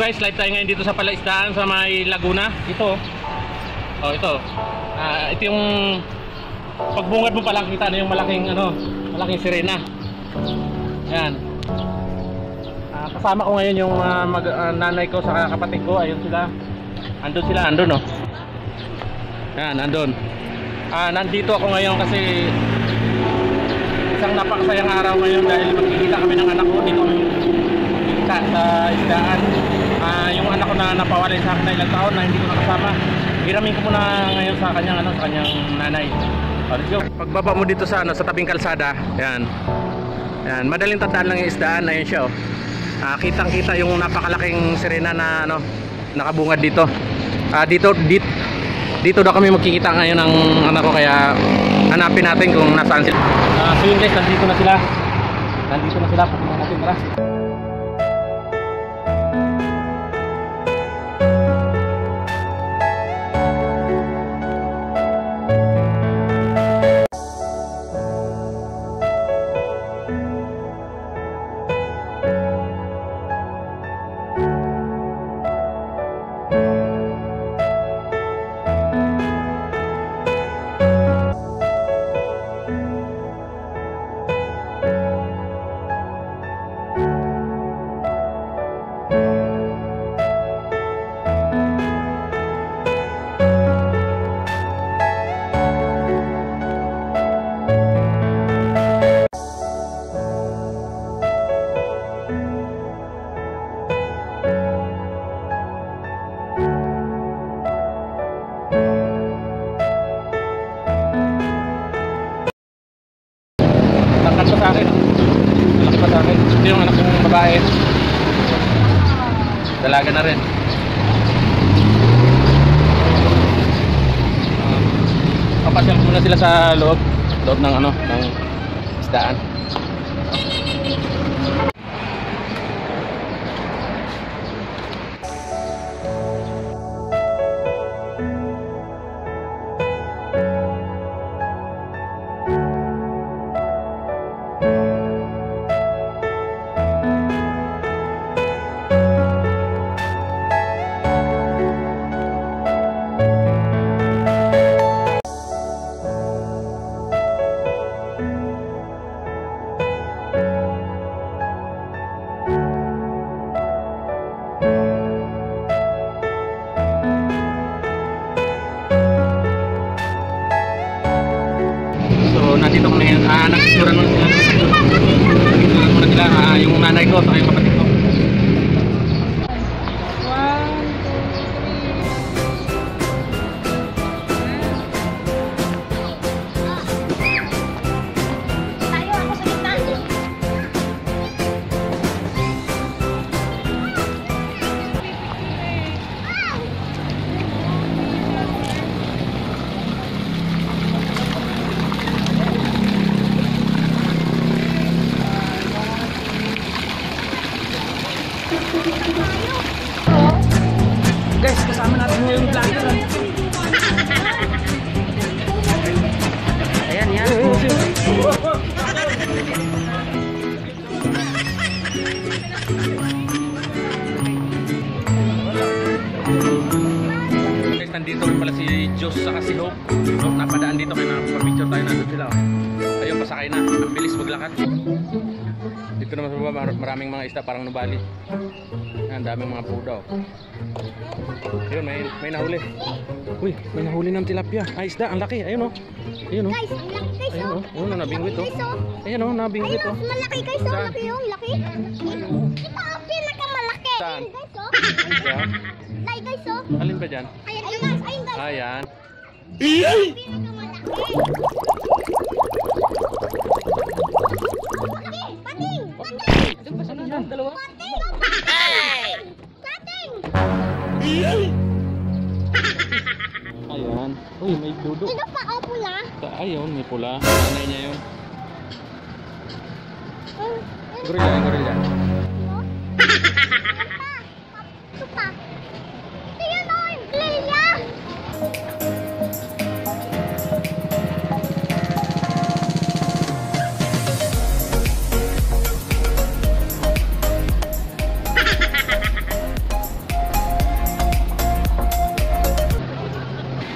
guys, live tayo ngayon dito sa Palaisdaan sa may Laguna. Ito. Oh, ito. Ah, ito yung pagbungad mo pa lang kita na yung malaking ano, malaking sirena. Ayan. Ah, kasama ko ngayon yung ah, mag, ah, nanay ko sa kapatid ko. Ayun sila. Andun sila, andun oh. Ayan, andun. Ah, nandito ako ngayon kasi isang napakasayang araw ngayon dahil magkikita kami ng anak ko dito kita sa isdaan. Ah, yung anak ko na napawalay sa akin na ilang taon na hindi ko nakasama. Hiramin ko muna ngayon sa kanyang ano, sa kanyang nanay. Oh, let's go. Pagbaba mo dito sa ano, sa tabing kalsada, yan. Yan, madaling tandaan lang yung isdaan na yun siya. Oh. Ah, kitang-kita yung napakalaking sirena na ano, nakabungad dito. Ah, dito dito dito daw kami magkikita ngayon ng anak ko kaya hanapin natin kung nasaan sila. Ah, so yun guys, nandito na sila. Nandito na sila. Pagkakas natin, tara. Loob ng ano, ng isdaan. Yung nanay mar- maraming mga isda parang nubali. Ang daming mga puda. Oh. Ayun, may, may nahuli. Uy, may nahuli ng tilapia. Ay, isda, ang laki. Ayun oh. Ayun oh. Guys, ang laki guys Ayun oh. oh. Ayun oh, nabingwit oh. Oh. Ayun oh, nabingwit Ayun, oh. malaki guys oh. Laki yung laki. Ito ang pinakamalaki. Saan? Ayun guys oh. Dai guys oh. Alin ba dyan? Ayun ayun guys. Ayun guys. Ayan. Pinakamalaki. Pating! Pating! Ano yan? Dalawa? Pating! Pating! Pating! Ayan. Uy, may dudo. Ito pa oh pula. Ayun, may pula. Nanay niya yun. Gorilla gorilla.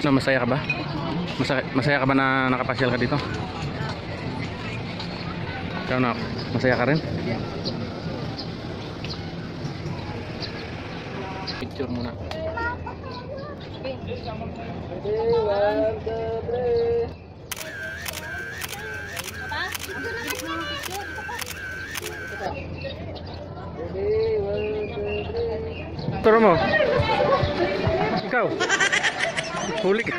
Na masaya ka ba? Masaya, masaya ka ba na nakapasyal ka dito? Ikaw na, masaya ka rin? Picture muna. Turo mo. Ikaw. Huli ka.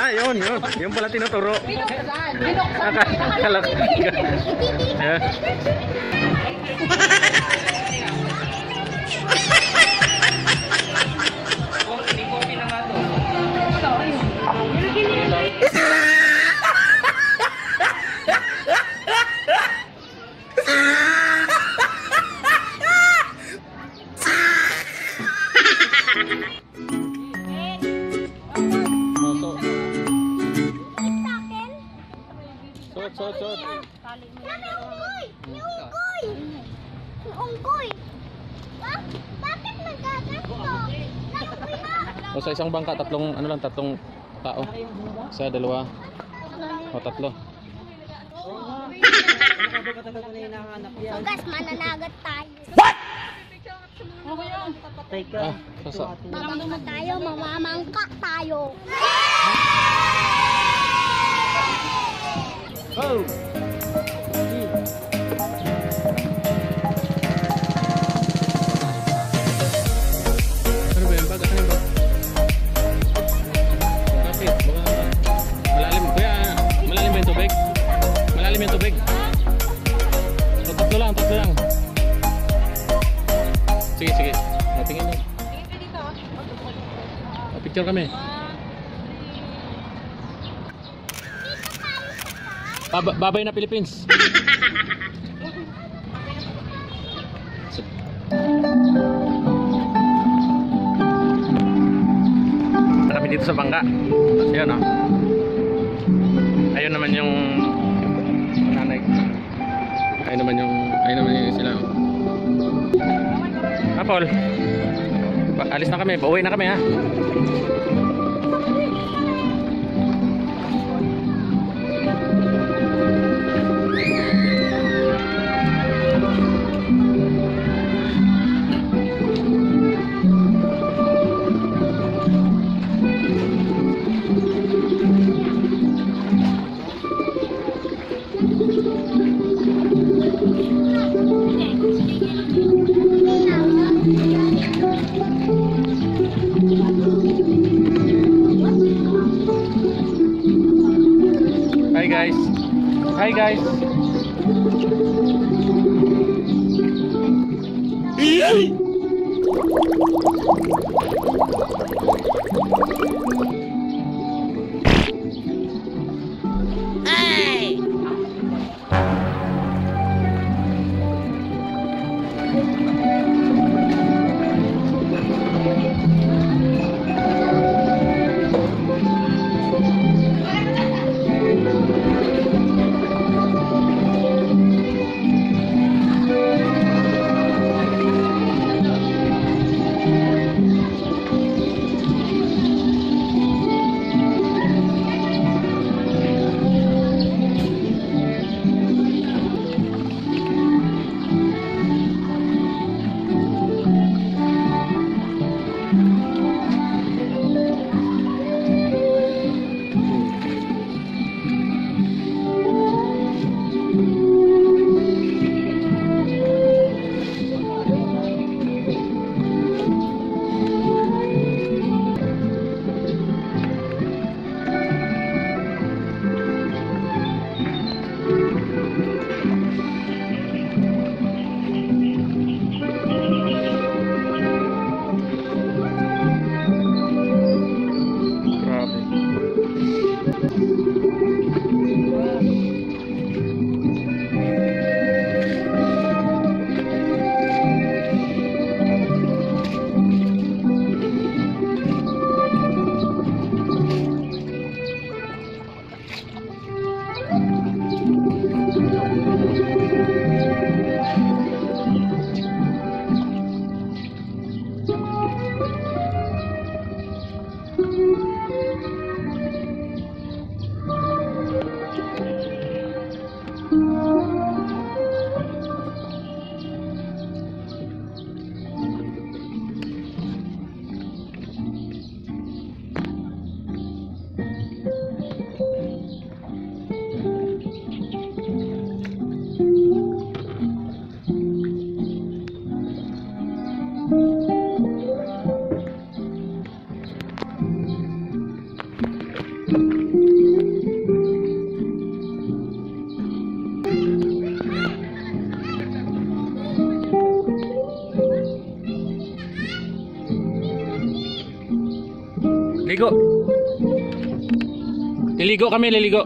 ah, yun, yun. Yung pala tinuturo. Akala akala ko. Sa isang bangka, tatlong, ano lang, tatlong tao. Isa, dalawa, o tatlo. Sugas, mananagat tayo. Ah, sasa. Mamangka tayo, mamamangka tayo. Ano tatlo lang, tatlo lang. Sige, sige. O, tingin mo. O, picture kami. Baba, babay na Philippines. kami dito sa bangka. Ayun oh. Ayun naman yung nanay. Ayun naman yung Paul. Alis na kami. Pauwi na kami ha. Ligo. Liligo kami, liligo.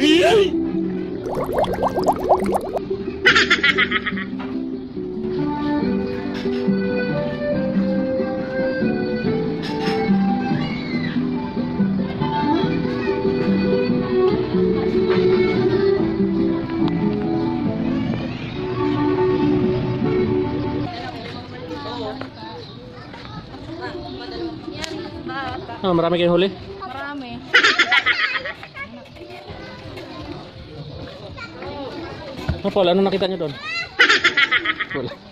E aí? Ah, marami kayong huli? Marami. Ah, Paul, ano nakita niyo doon? Wala.